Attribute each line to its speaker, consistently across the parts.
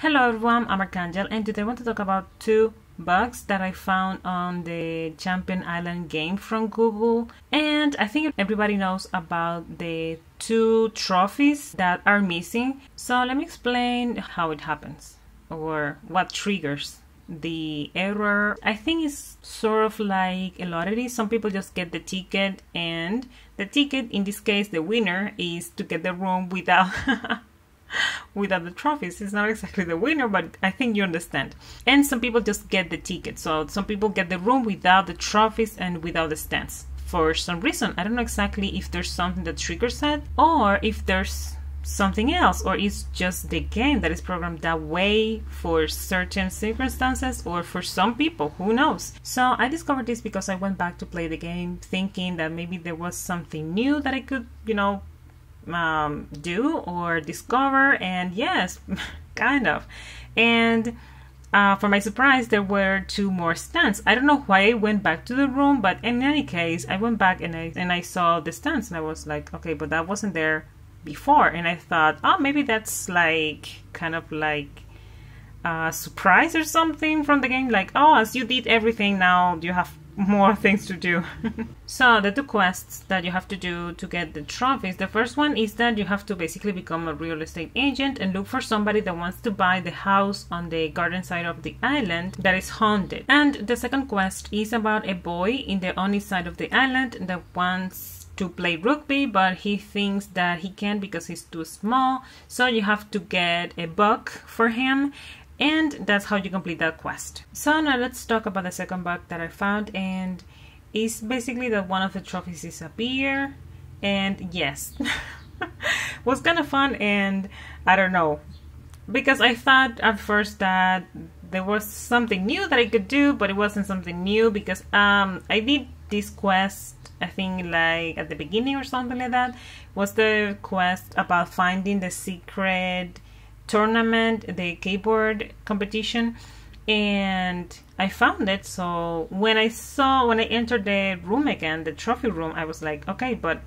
Speaker 1: Hello everyone, I'm Arkangel and today I want to talk about two bugs that I found on the Champion Island game from Google. And I think everybody knows about the two trophies that are missing. So let me explain how it happens or what triggers the error. I think it's sort of like a lottery. Some people just get the ticket and the ticket, in this case, the winner is to get the room without without the trophies. It's not exactly the winner, but I think you understand. And some people just get the ticket. So some people get the room without the trophies and without the stands. For some reason, I don't know exactly if there's something that triggers that or if there's something else or it's just the game that is programmed that way for certain circumstances or for some people who knows so i discovered this because i went back to play the game thinking that maybe there was something new that i could you know um, do or discover, and yes, kind of. And uh, for my surprise, there were two more stands. I don't know why I went back to the room, but in any case, I went back and I and I saw the stands, and I was like, okay, but that wasn't there before. And I thought, oh, maybe that's like kind of like a surprise or something from the game. Like, oh, as you did everything, now you have more things to do. so the two quests that you have to do to get the trophies, the first one is that you have to basically become a real estate agent and look for somebody that wants to buy the house on the garden side of the island that is haunted. And the second quest is about a boy in the only side of the island that wants to play rugby but he thinks that he can't because he's too small so you have to get a book for him and that's how you complete that quest. So now let's talk about the second bug that I found and it's basically that one of the trophies is a beer and yes was kind of fun and I don't know because I thought at first that there was something new that I could do but it wasn't something new because um I did this quest I think like at the beginning or something like that was the quest about finding the secret tournament, the keyboard competition, and I found it. So when I saw, when I entered the room again, the trophy room, I was like, okay, but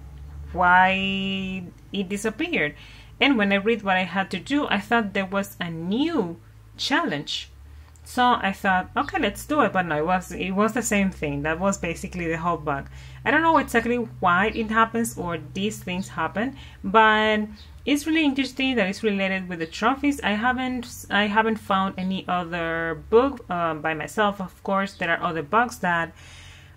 Speaker 1: why it disappeared? And when I read what I had to do, I thought there was a new challenge. So I thought, okay, let's do it. But no, it was it was the same thing. That was basically the whole bug. I don't know exactly why it happens or these things happen, but it's really interesting that it's related with the trophies. I haven't I haven't found any other book uh, by myself. Of course, there are other bugs that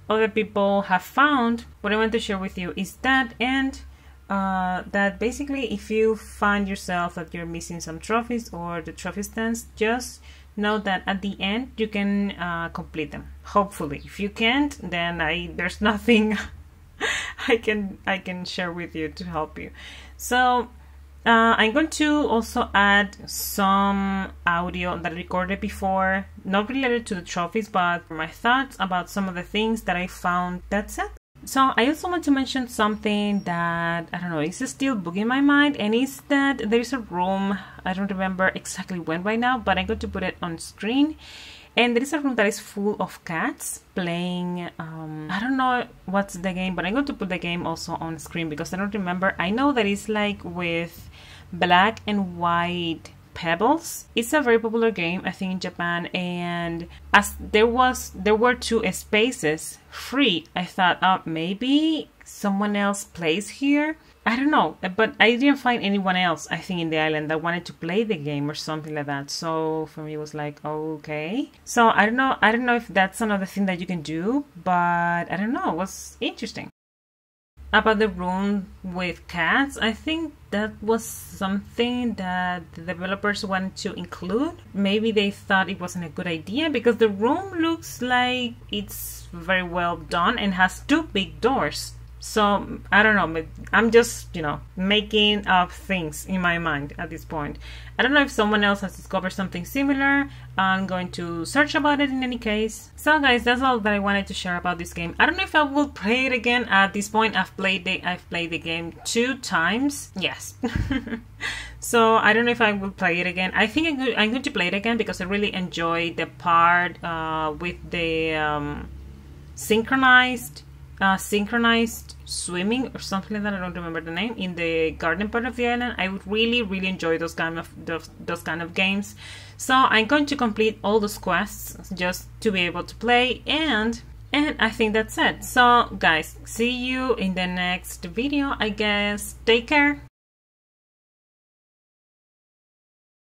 Speaker 1: other people have found. What I want to share with you is that and uh, that basically if you find yourself that you're missing some trophies or the trophy stands, just know that at the end you can uh, complete them. Hopefully, if you can't, then I there's nothing I can I can share with you to help you. So uh, I'm going to also add some audio that I recorded before, not related to the trophies, but my thoughts about some of the things that I found. That's it. So I also want to mention something that I don't know is still bugging my mind, and it's that there is a room. I don't remember exactly when right now, but I'm going to put it on screen. And there is a room that is full of cats playing. Um, I don't know what's the game, but I'm going to put the game also on screen because I don't remember. I know that it's like with black and white Pebbles. It's a very popular game, I think, in Japan. And as there was, there were two spaces free. I thought, oh, maybe someone else plays here. I don't know, but I didn't find anyone else. I think in the island that wanted to play the game or something like that. So for me, it was like okay. So I don't know. I don't know if that's another thing that you can do, but I don't know. It was interesting about the room with cats, I think that was something that the developers wanted to include. Maybe they thought it wasn't a good idea because the room looks like it's very well done and has two big doors. So I don't know. I'm just you know making up things in my mind at this point. I don't know if someone else has discovered something similar. I'm going to search about it in any case. So guys, that's all that I wanted to share about this game. I don't know if I will play it again. At this point, I've played the I've played the game two times. Yes. so I don't know if I will play it again. I think I'm going to play it again because I really enjoyed the part uh, with the um, synchronized uh, synchronized swimming or something like that. I don't remember the name in the garden part of the island. I would really, really enjoy those kind of those, those kind of games. So I'm going to complete all those quests just to be able to play and and I think that's it. So guys, see you in the next video. I guess take care.